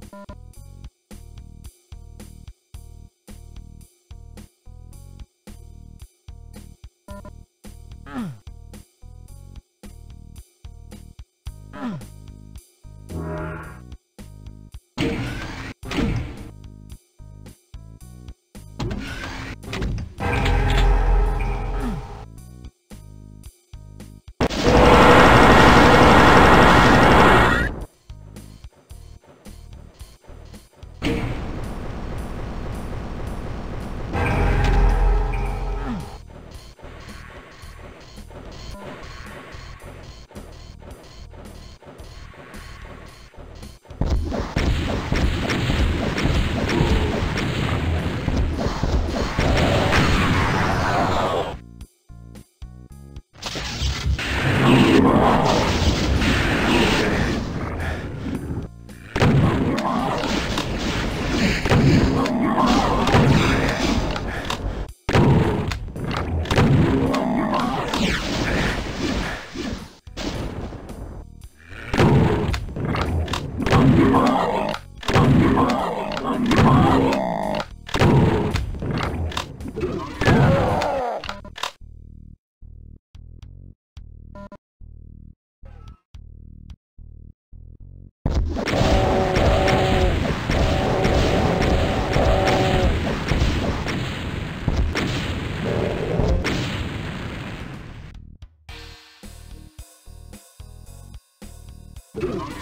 you Mm.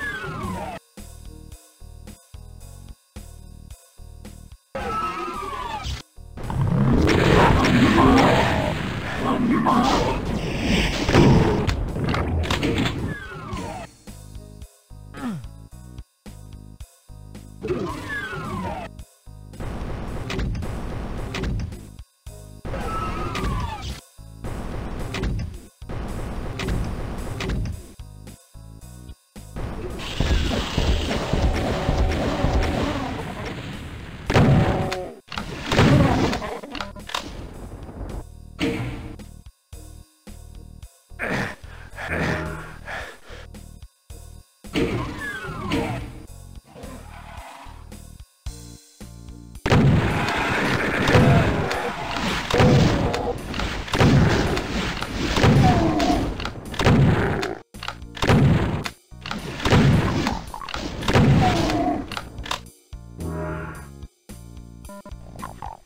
Yeah.